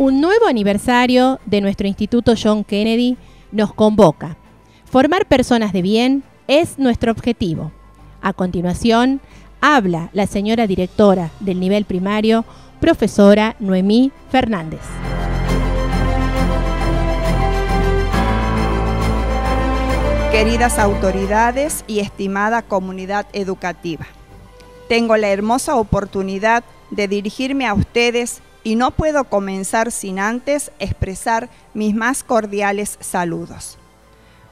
Un nuevo aniversario de nuestro Instituto John Kennedy nos convoca. Formar personas de bien es nuestro objetivo. A continuación, habla la señora directora del nivel primario, profesora Noemí Fernández. Queridas autoridades y estimada comunidad educativa, tengo la hermosa oportunidad de dirigirme a ustedes y no puedo comenzar sin antes expresar mis más cordiales saludos.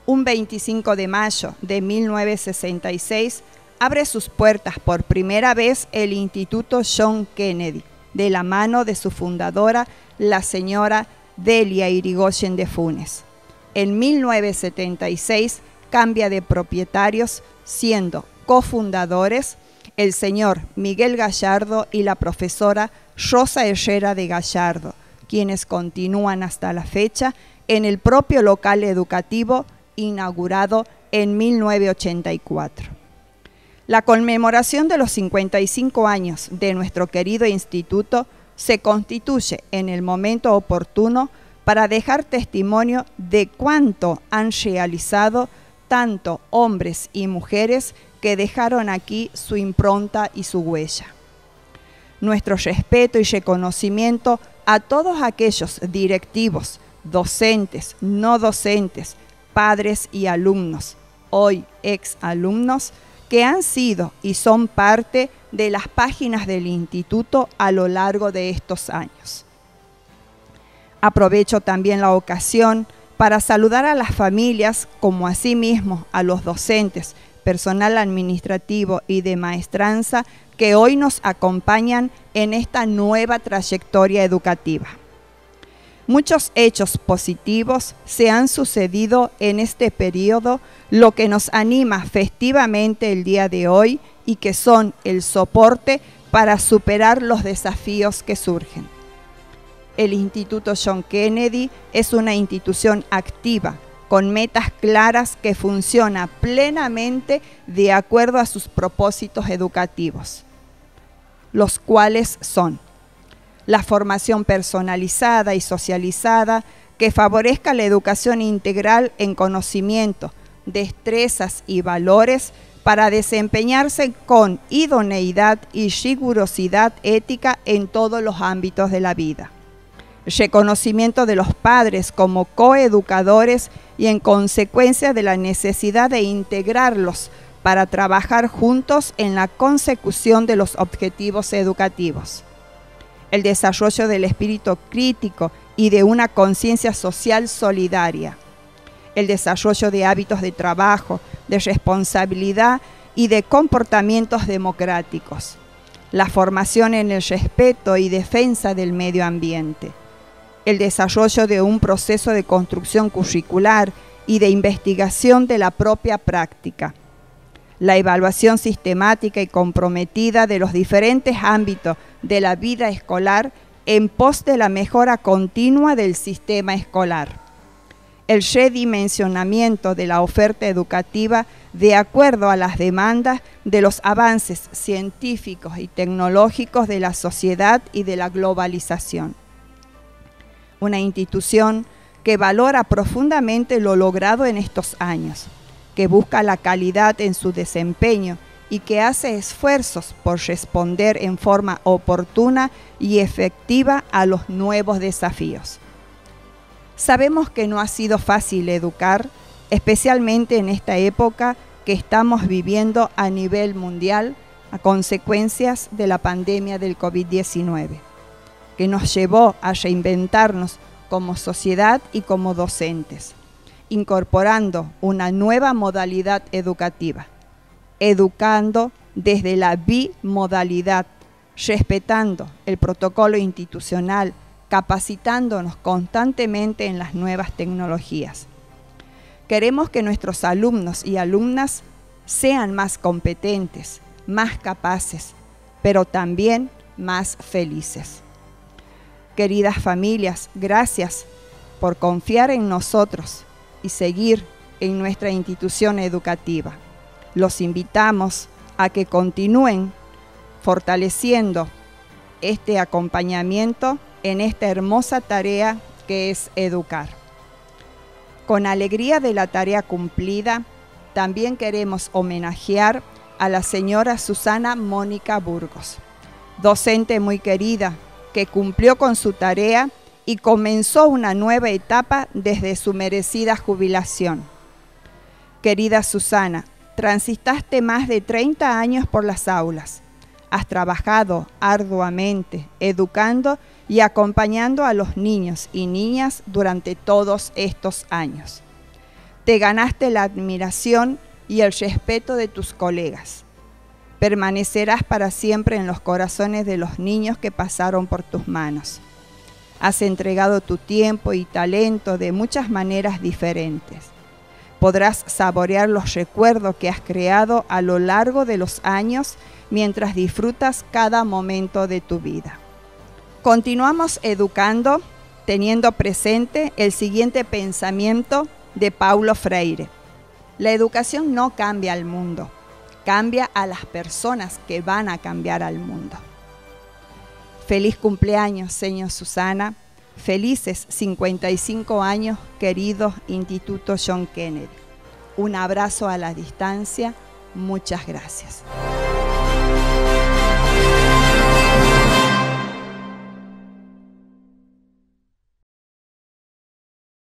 Un 25 de mayo de 1966 abre sus puertas por primera vez el Instituto John Kennedy, de la mano de su fundadora, la señora Delia Irigoyen de Funes. En 1976 cambia de propietarios, siendo cofundadores el señor Miguel Gallardo y la profesora Rosa Herrera de Gallardo, quienes continúan hasta la fecha en el propio local educativo inaugurado en 1984. La conmemoración de los 55 años de nuestro querido instituto se constituye en el momento oportuno para dejar testimonio de cuánto han realizado tanto hombres y mujeres que dejaron aquí su impronta y su huella nuestro respeto y reconocimiento a todos aquellos directivos, docentes, no docentes, padres y alumnos, hoy ex alumnos, que han sido y son parte de las páginas del instituto a lo largo de estos años. Aprovecho también la ocasión para saludar a las familias como asimismo a los docentes, personal administrativo y de maestranza que hoy nos acompañan en esta nueva trayectoria educativa. Muchos hechos positivos se han sucedido en este periodo, lo que nos anima festivamente el día de hoy y que son el soporte para superar los desafíos que surgen. El Instituto John Kennedy es una institución activa, con metas claras que funciona plenamente de acuerdo a sus propósitos educativos los cuales son la formación personalizada y socializada que favorezca la educación integral en conocimiento, destrezas y valores para desempeñarse con idoneidad y rigurosidad ética en todos los ámbitos de la vida. Reconocimiento de los padres como coeducadores y en consecuencia de la necesidad de integrarlos para trabajar juntos en la consecución de los objetivos educativos. El desarrollo del espíritu crítico y de una conciencia social solidaria. El desarrollo de hábitos de trabajo, de responsabilidad y de comportamientos democráticos. La formación en el respeto y defensa del medio ambiente. El desarrollo de un proceso de construcción curricular y de investigación de la propia práctica la evaluación sistemática y comprometida de los diferentes ámbitos de la vida escolar en pos de la mejora continua del sistema escolar. El redimensionamiento de la oferta educativa de acuerdo a las demandas de los avances científicos y tecnológicos de la sociedad y de la globalización. Una institución que valora profundamente lo logrado en estos años que busca la calidad en su desempeño y que hace esfuerzos por responder en forma oportuna y efectiva a los nuevos desafíos. Sabemos que no ha sido fácil educar, especialmente en esta época que estamos viviendo a nivel mundial a consecuencias de la pandemia del COVID-19, que nos llevó a reinventarnos como sociedad y como docentes incorporando una nueva modalidad educativa, educando desde la bimodalidad, respetando el protocolo institucional, capacitándonos constantemente en las nuevas tecnologías. Queremos que nuestros alumnos y alumnas sean más competentes, más capaces, pero también más felices. Queridas familias, gracias por confiar en nosotros y seguir en nuestra institución educativa. Los invitamos a que continúen fortaleciendo este acompañamiento en esta hermosa tarea que es educar. Con alegría de la tarea cumplida, también queremos homenajear a la señora Susana Mónica Burgos, docente muy querida, que cumplió con su tarea y comenzó una nueva etapa desde su merecida jubilación. Querida Susana, transitaste más de 30 años por las aulas. Has trabajado arduamente, educando y acompañando a los niños y niñas durante todos estos años. Te ganaste la admiración y el respeto de tus colegas. Permanecerás para siempre en los corazones de los niños que pasaron por tus manos. Has entregado tu tiempo y talento de muchas maneras diferentes. Podrás saborear los recuerdos que has creado a lo largo de los años mientras disfrutas cada momento de tu vida. Continuamos educando teniendo presente el siguiente pensamiento de Paulo Freire. La educación no cambia al mundo, cambia a las personas que van a cambiar al mundo. Feliz cumpleaños, señor Susana. Felices 55 años, querido Instituto John Kennedy. Un abrazo a la distancia. Muchas gracias.